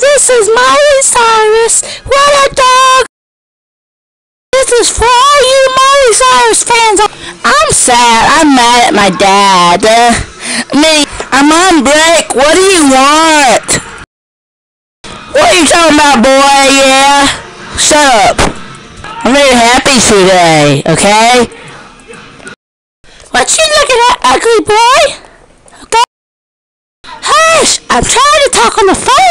this is Miley Cyrus. What a dog! This is for all you Miley Cyrus fans. I'm sad. I'm mad at my dad. Uh, me, I'm on break. What do you want? What are you talking about, boy? Yeah? Shut up. I'm very happy today, okay? What you looking at, ugly boy? Okay? Hush! I'm trying to talk on the phone.